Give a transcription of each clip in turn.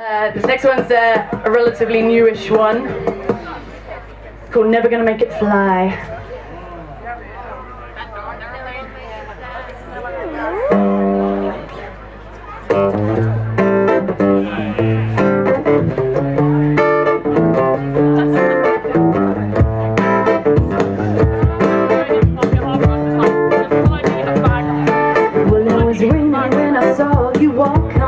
Uh, this next one's uh, a relatively newish one. It's called Never Gonna Make It Fly. When I saw you walk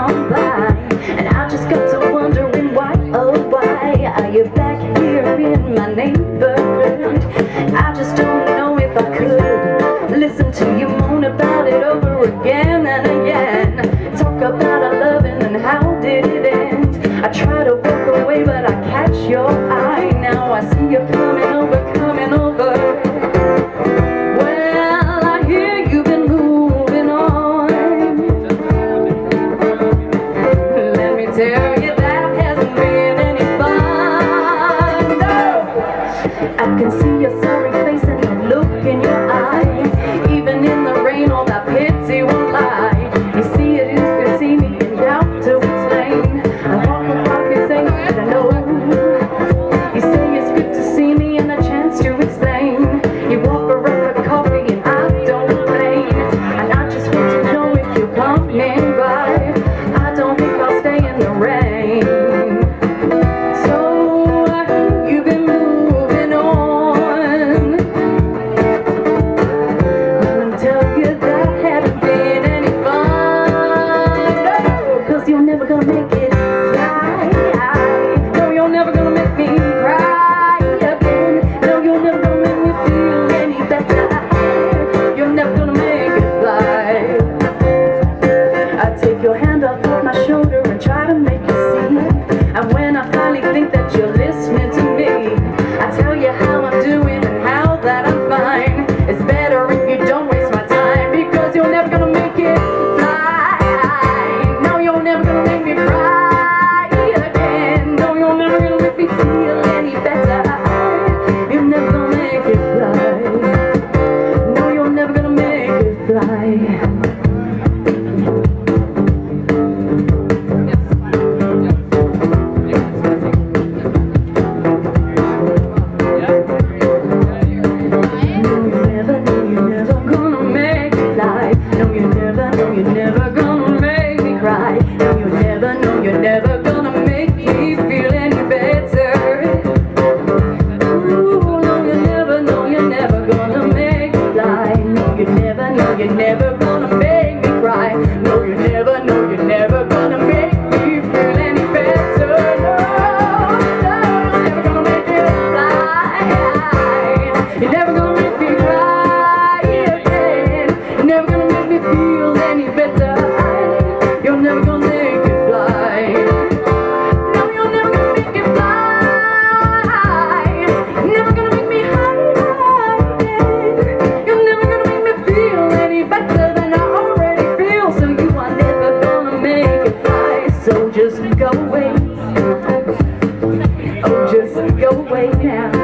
hold to make it never gonna Just go away now.